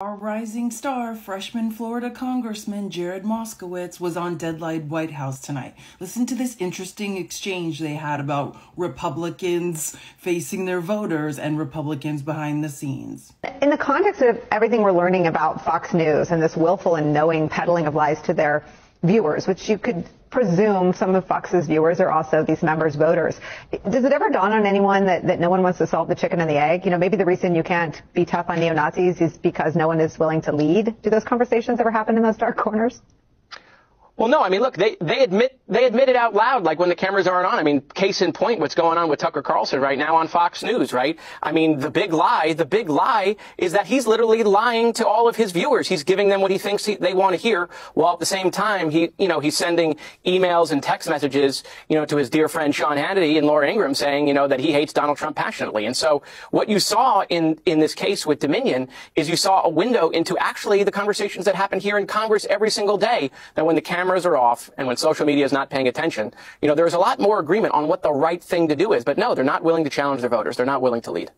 Our rising star, freshman Florida Congressman Jared Moskowitz, was on Deadline White House tonight. Listen to this interesting exchange they had about Republicans facing their voters and Republicans behind the scenes. In the context of everything we're learning about Fox News and this willful and knowing peddling of lies to their viewers, which you could presume some of Fox's viewers are also these members' voters. Does it ever dawn on anyone that, that no one wants to solve the chicken and the egg? You know, maybe the reason you can't be tough on neo-Nazis is because no one is willing to lead. Do those conversations ever happen in those dark corners? Well, no, I mean, look, they, they admit, they admit it out loud, like when the cameras aren't on. I mean, case in point, what's going on with Tucker Carlson right now on Fox News, right? I mean, the big lie, the big lie is that he's literally lying to all of his viewers. He's giving them what he thinks he, they want to hear, while at the same time, he, you know, he's sending emails and text messages, you know, to his dear friend Sean Hannity and Laura Ingraham saying, you know, that he hates Donald Trump passionately. And so what you saw in, in this case with Dominion is you saw a window into actually the conversations that happen here in Congress every single day, that when the cameras are off and when social media is not paying attention, you know, there's a lot more agreement on what the right thing to do is. But no, they're not willing to challenge their voters. They're not willing to lead.